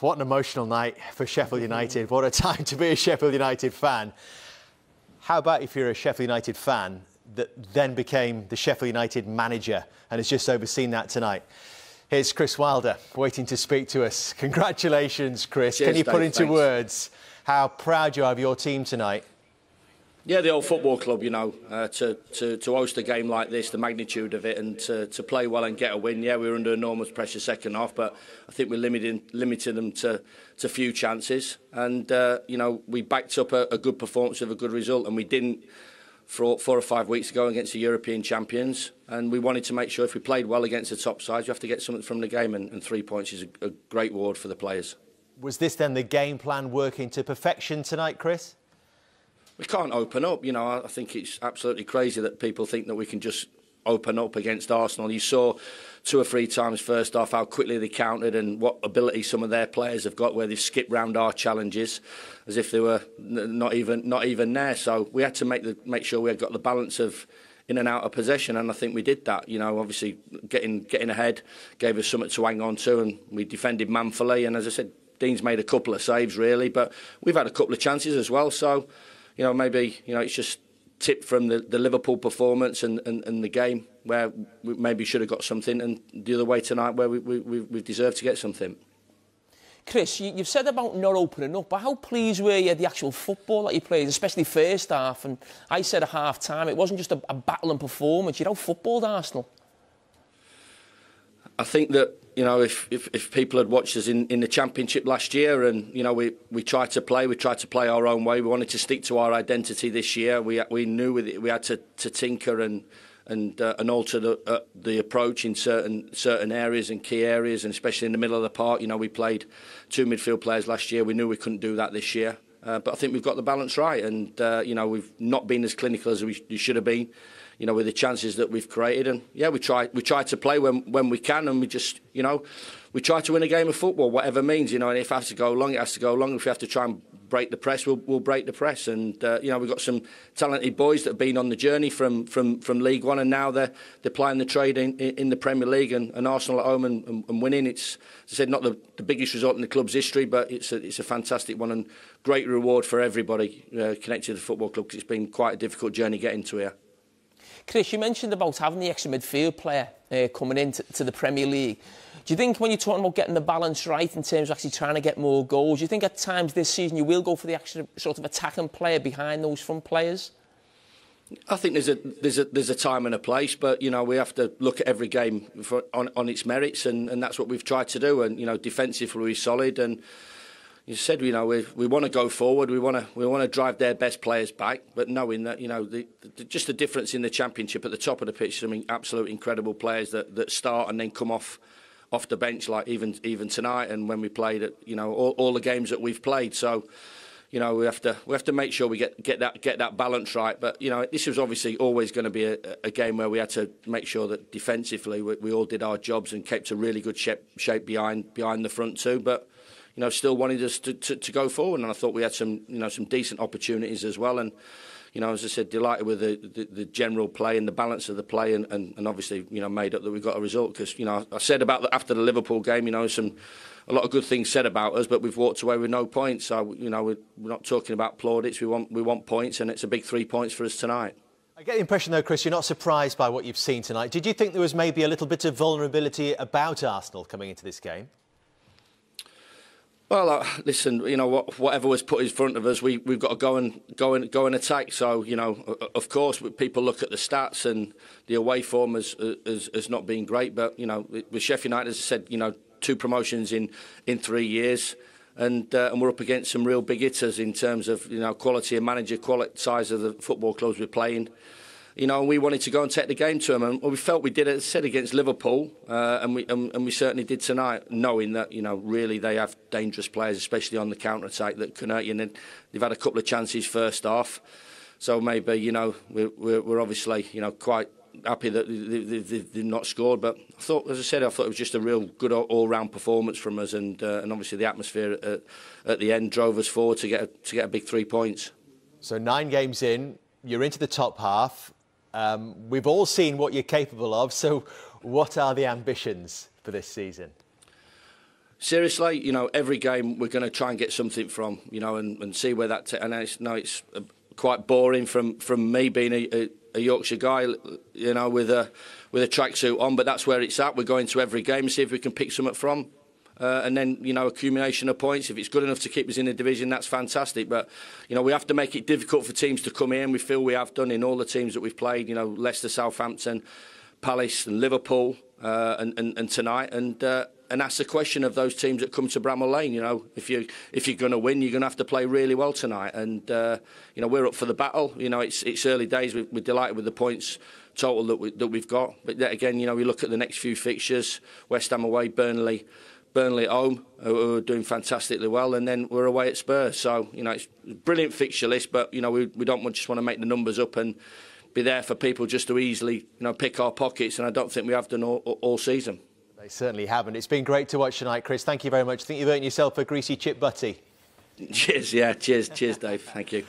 what an emotional night for Sheffield United. What a time to be a Sheffield United fan. How about if you're a Sheffield United fan that then became the Sheffield United manager and has just overseen that tonight? Here's Chris Wilder waiting to speak to us. Congratulations, Chris. Cheers, Can you put Dave, into thanks. words how proud you are of your team tonight? Yeah, the old football club, you know, uh, to, to, to host a game like this, the magnitude of it, and to, to play well and get a win. Yeah, we were under enormous pressure second half, but I think we limited limited them to, to few chances, and uh, you know we backed up a, a good performance with a good result, and we didn't for four or five weeks ago against the European champions, and we wanted to make sure if we played well against the top sides, you have to get something from the game, and, and three points is a, a great reward for the players. Was this then the game plan working to perfection tonight, Chris? We can't open up. You know, I think it's absolutely crazy that people think that we can just open up against Arsenal. You saw two or three times first off how quickly they countered and what ability some of their players have got where they've skipped round our challenges as if they were not even not even there. So we had to make the make sure we had got the balance of in and out of possession, and I think we did that. You know, obviously getting getting ahead gave us something to hang on to, and we defended manfully. And as I said, Dean's made a couple of saves really, but we've had a couple of chances as well. So you know, maybe you know it's just tipped from the, the Liverpool performance and, and, and the game where we maybe should have got something, and the other way tonight where we, we, we- we've deserved to get something. Chris, you, you've said about not opening up, but how pleased were you at the actual football that you played, especially first half? And I said at half time, it wasn't just a, a battling performance. You know, footballed Arsenal. I think that you know if, if, if people had watched us in, in the championship last year and you know we, we tried to play we tried to play our own way we wanted to stick to our identity this year we we knew we had to, to tinker and and uh, and alter the uh, the approach in certain certain areas and key areas and especially in the middle of the park. You know we played two midfield players last year. We knew we couldn't do that this year uh, but I think we've got the balance right and uh, you know we've not been as clinical as we, we should have been you know, with the chances that we've created. And yeah, we try we try to play when when we can, and we just you know, we try to win a game of football, whatever means. You know, and if it has to go long, it has to go long. If we have to try and break the press, we'll we'll break the press. And uh, you know, we've got some talented boys that have been on the journey from from from League One, and now they're they're playing the trade in, in, the Premier League, and, and Arsenal at home and, and, and winning. It's as I said, not the, the biggest result in the club's history, but it's a it's a fantastic one and great reward for everybody uh, connected to the football club because it's been quite a difficult journey getting to here. Chris, you mentioned about having the extra midfield player uh, coming into the Premier League. Do you think when you're talking about getting the balance right in terms of actually trying to get more goals, do you think at times this season you will go for the extra sort of attacking player behind those front players? I think there's a there's a there's a time and a place, but you know we have to look at every game for, on on its merits, and, and that's what we've tried to do. And you know defensively we're solid, and you said you know we we want to go forward, we want to we want to drive their best players back, but knowing that you know the, the, just the difference in the championship at the top of the pitch, I mean absolute incredible players that that start and then come off off the bench like even even tonight, and when we played at you know all, all the games that we've played, so you know we have to we have to make sure we get get that get that balance right. But you know this was obviously always going to be a, a game where we had to make sure that defensively we, we all did our jobs and kept a really good shape, shape behind behind the front two. But you know still wanted us to, to, to go forward, and I thought we had some you know some decent opportunities as well. And you know as I said, delighted with the, the, the general play and the balance of the play, and, and, and obviously you know made up that we got a result because you know I said about the, after the Liverpool game, you know some a lot of good things said about us, but we've walked away with no points. So you know we're, we're not talking about plaudits. We want we want points, and it's a big three points for us tonight. I get the impression, though, Chris, you're not surprised by what you've seen tonight. Did you think there was maybe a little bit of vulnerability about Arsenal coming into this game? Well, uh, listen, you know what, whatever was put in front of us, we we've got to go and go and go and attack. So you know, of course, people look at the stats and the away form has has, has not been great. But you know, with Sheffield United, as I said, you know, two promotions in in three years. And, uh, and we're up against some real big hitters in terms of you know quality of manager, quality size of the football clubs we're playing. You know, and we wanted to go and take the game to them, and we felt we did it. Said against Liverpool, uh, and we and, and we certainly did tonight, knowing that you know really they have dangerous players, especially on the counter attack that can hurt you. And they've had a couple of chances first half, so maybe you know we're, we're, we're obviously you know quite happy that they, they, they've not scored. But I thought, as I said, I thought it was just a real good all-round performance from us, and uh, and obviously the atmosphere at, at the end drove us forward to get a, to get a big three points. So nine games in, you're into the top half. Um, we've all seen what you're capable of. So, what are the ambitions for this season? seriously, you know, every game we're going to try and get something from, you know, and, and see where that. T- and it's, no, it's uh, quite boring from from me being a, a, a Yorkshire guy, you know, with a with a tracksuit on. But that's where it's at. We're going to every game and see if we can pick something from. Uh, and then you know accumulation of points. If it's good enough to keep us in the division, that's fantastic. But you know we have to make it difficult for teams to come in. We feel we have done in all the teams that we've played. You know Leicester, Southampton, Palace, and Liverpool, uh, and, and, and tonight. And uh, and ask the question of those teams that come to Bramall Lane. You know, if you if you're going to win, you're going to have to play really well tonight. And uh, you know, we're up for the battle. You know, it's it's early days. We're, we're delighted with the points total that we, that we've got. But again, you know, we look at the next few fixtures: West Ham away, Burnley. Burnley at home, who are doing fantastically well, and then we're away at Spurs. So you know it's a brilliant fixture list, but you know we we don't just want to make the numbers up and be there for people just to easily you know pick our pockets, and I don't think we have done all, all season. They certainly haven't. It's been great to watch tonight, Chris. Thank you very much. I think you've earned yourself a greasy chip butty. Cheers, yeah, cheers, cheers, Dave. Thank you.